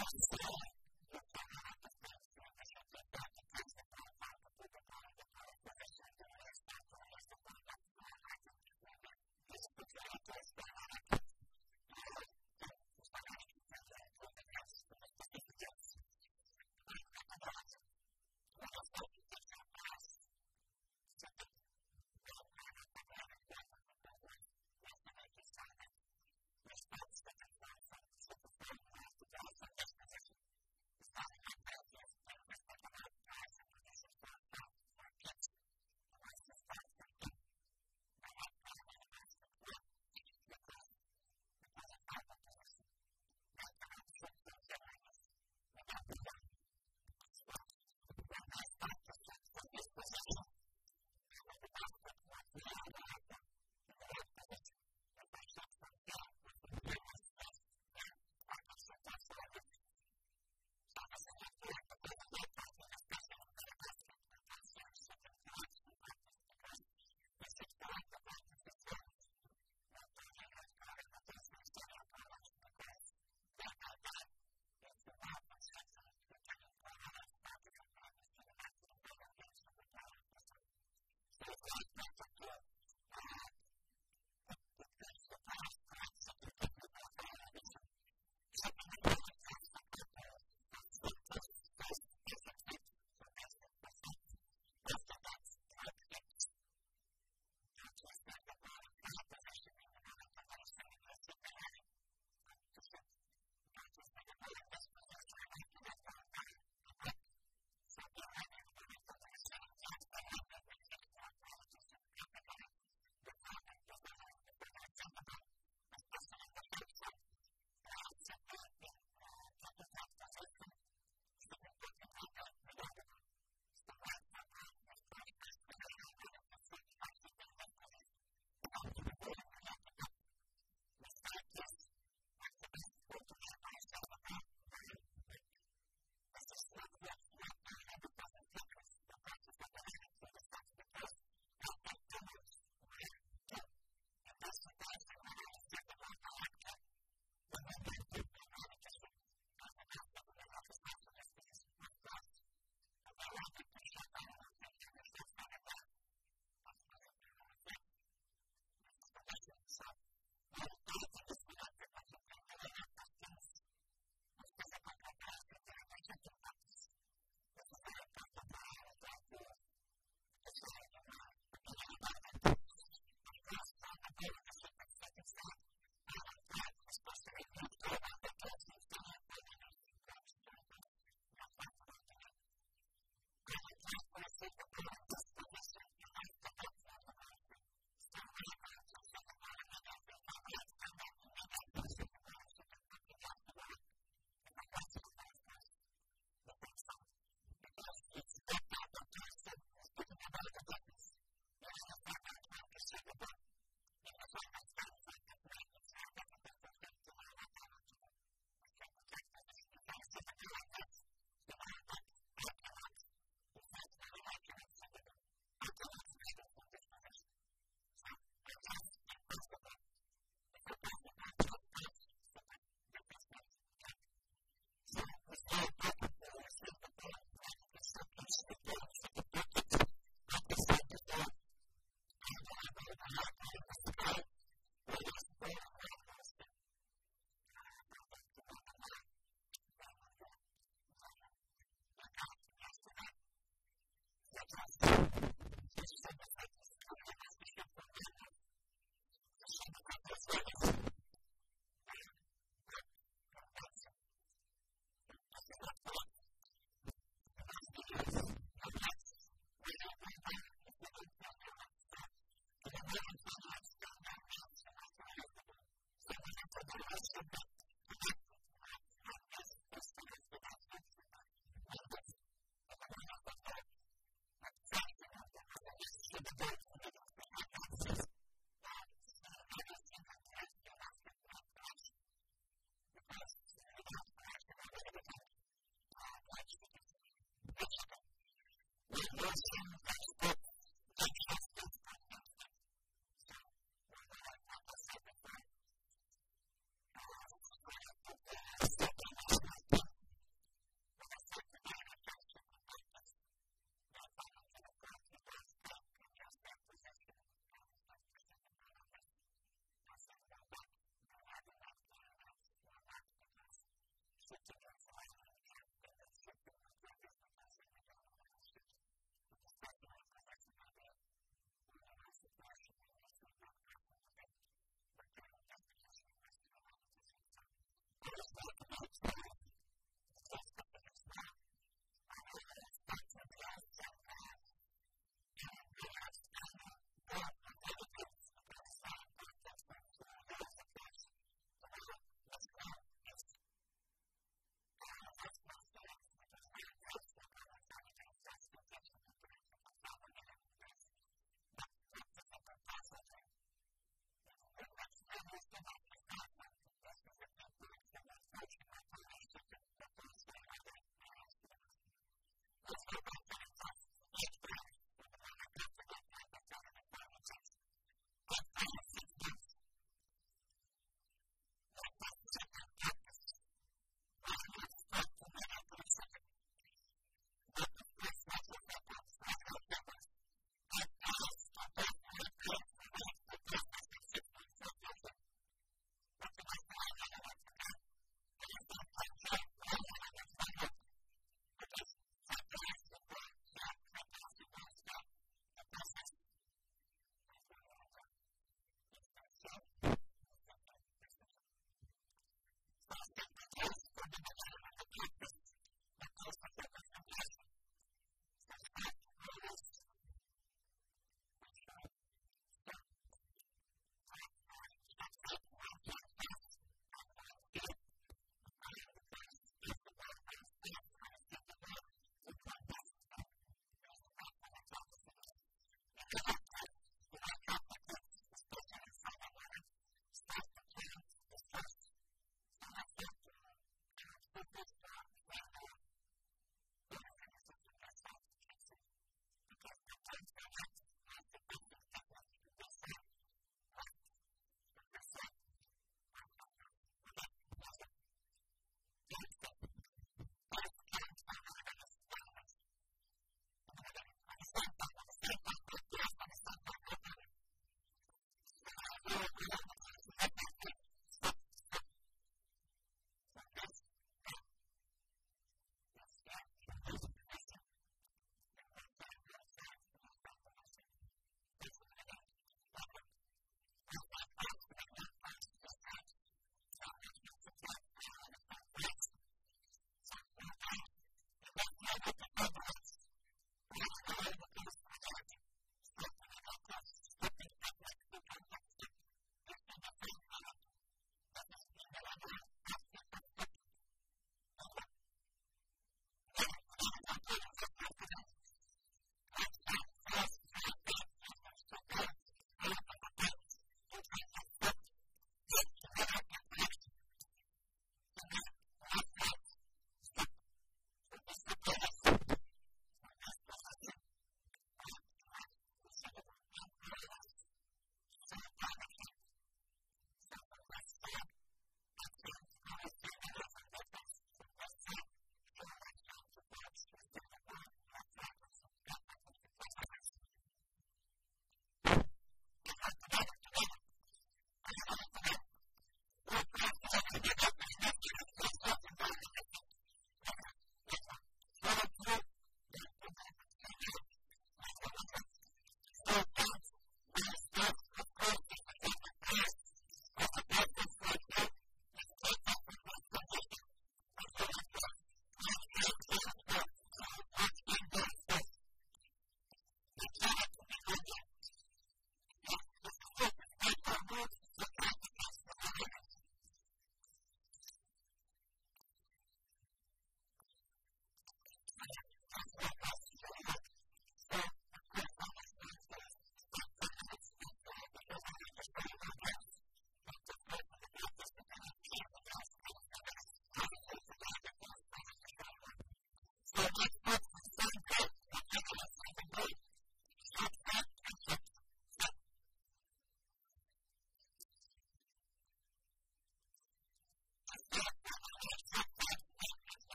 have to say, that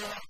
Yeah.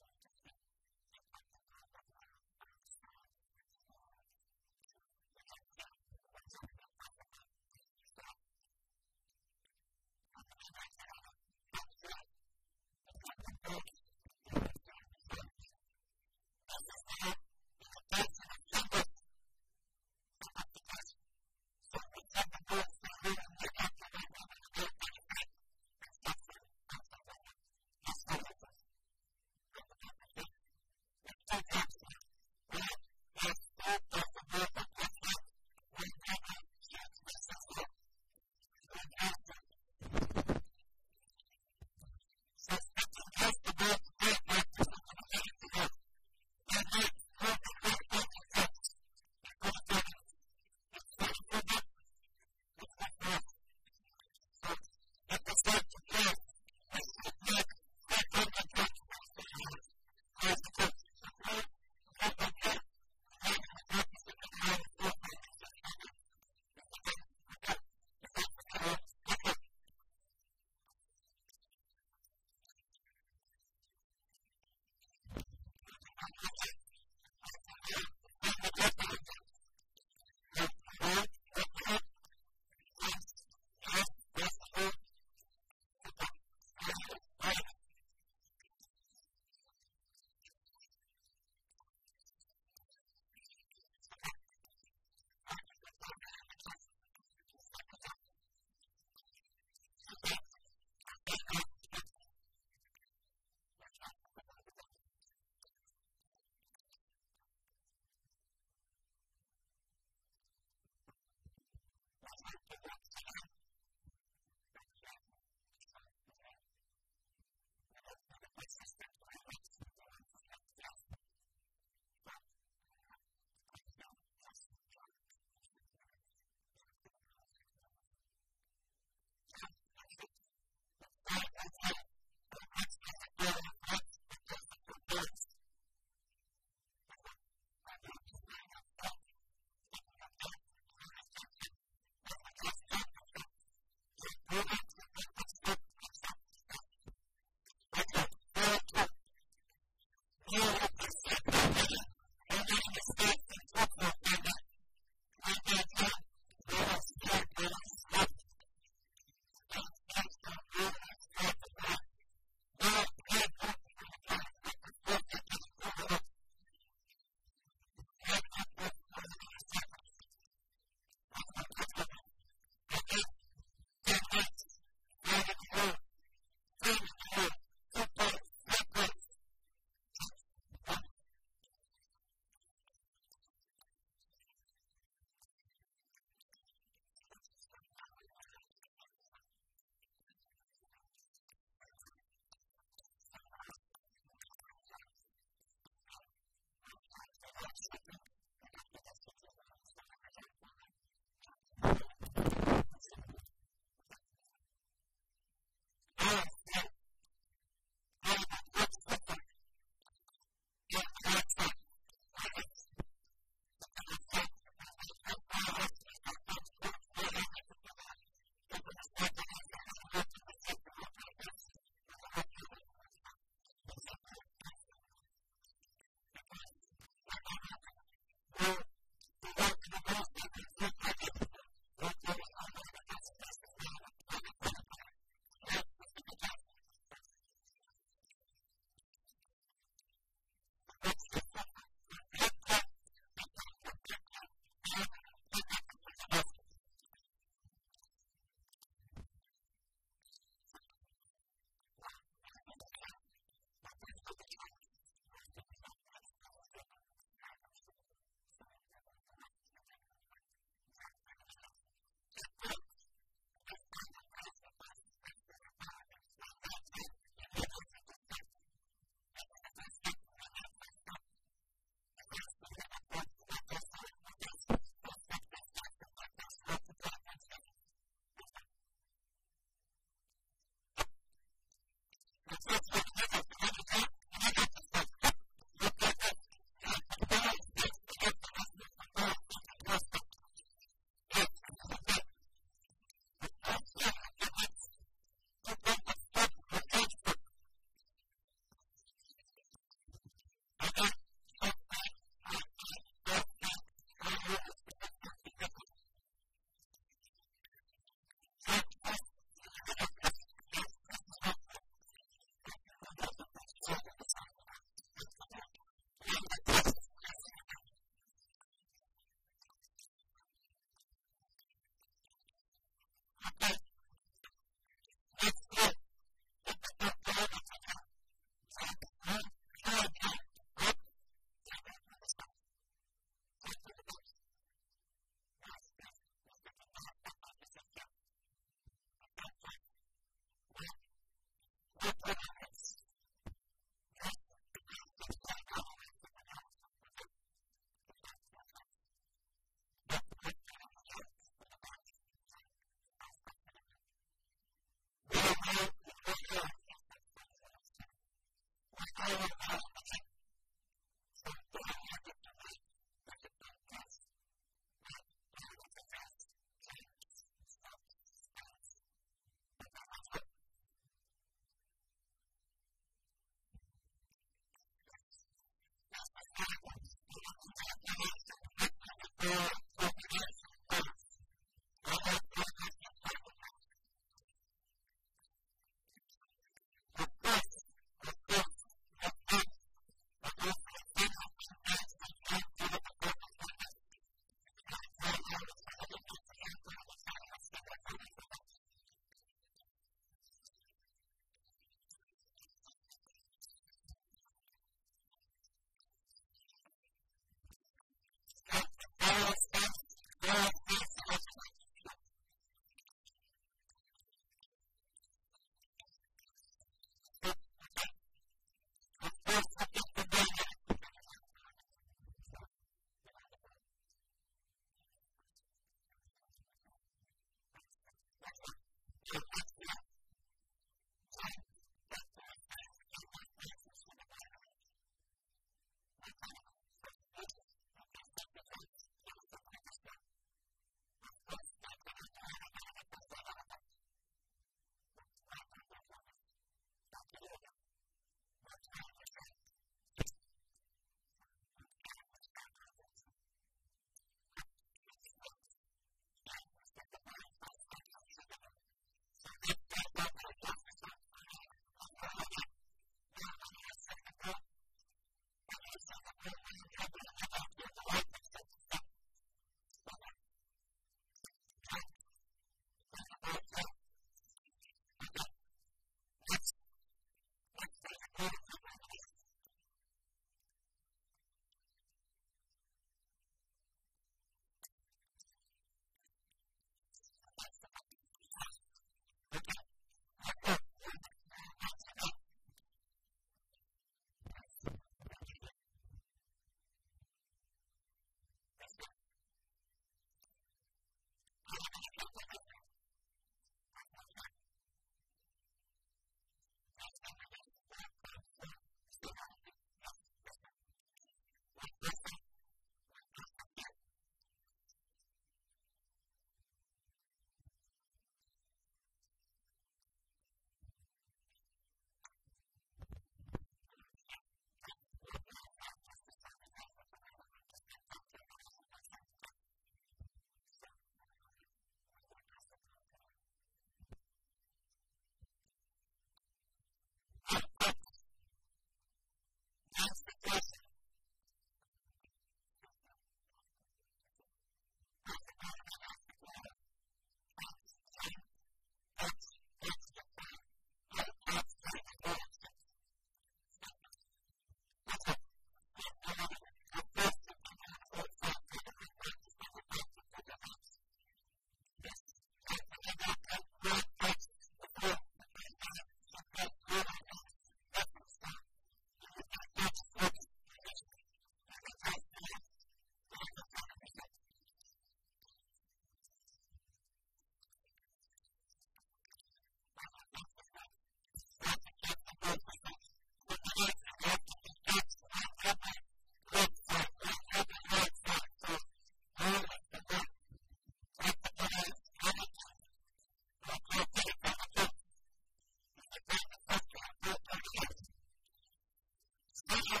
I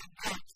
Thank you.